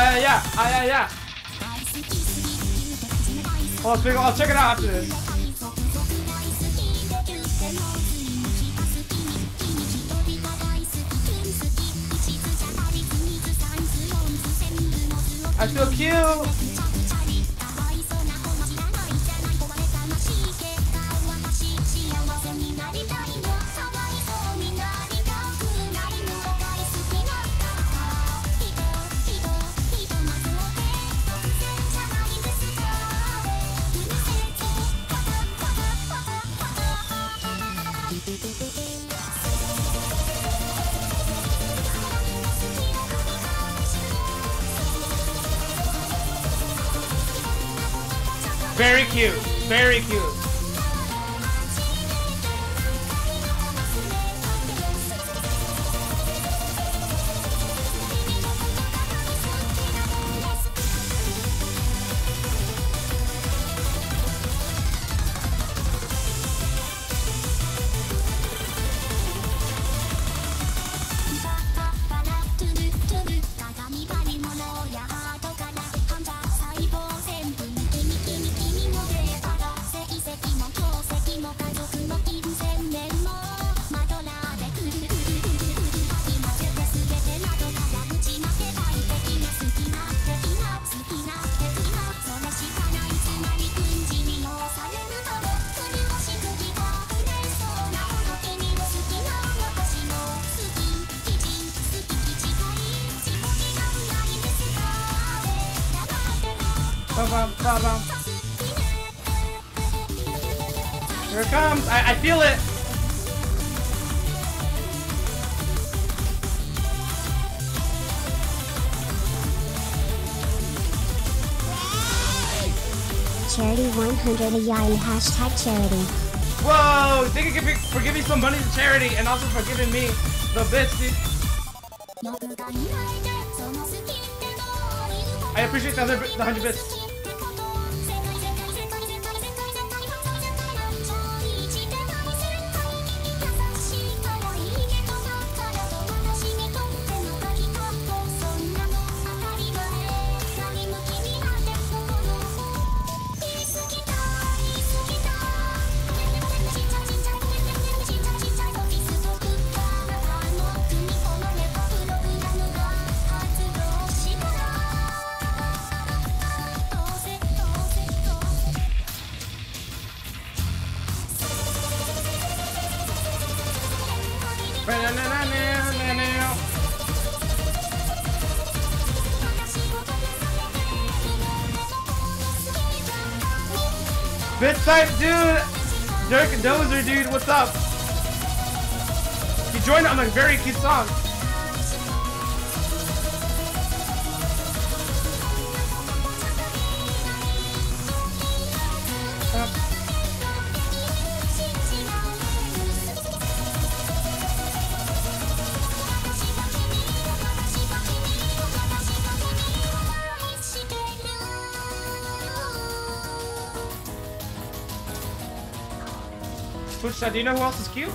yeah, yeah, ah, yeah, yeah. Oh, let's I'll check it out after this. I feel cute. Very cute. Very cute. Here it comes. I, I feel it. Charity 100 a yen hashtag charity. Whoa! Thank you for giving some money to charity and also for giving me the bits. I appreciate the 100, the 100 bits. Bit type dude! Dirk Dozer dude, what's up? He joined on a very cute song. Twitch do you know who else is cute?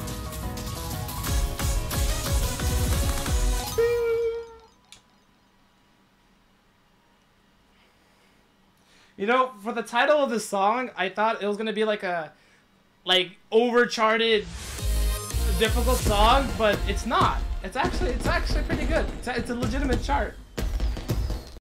You know, for the title of the song, I thought it was gonna be like a, like overcharted, difficult song, but it's not. It's actually, it's actually pretty good. It's a, it's a legitimate chart.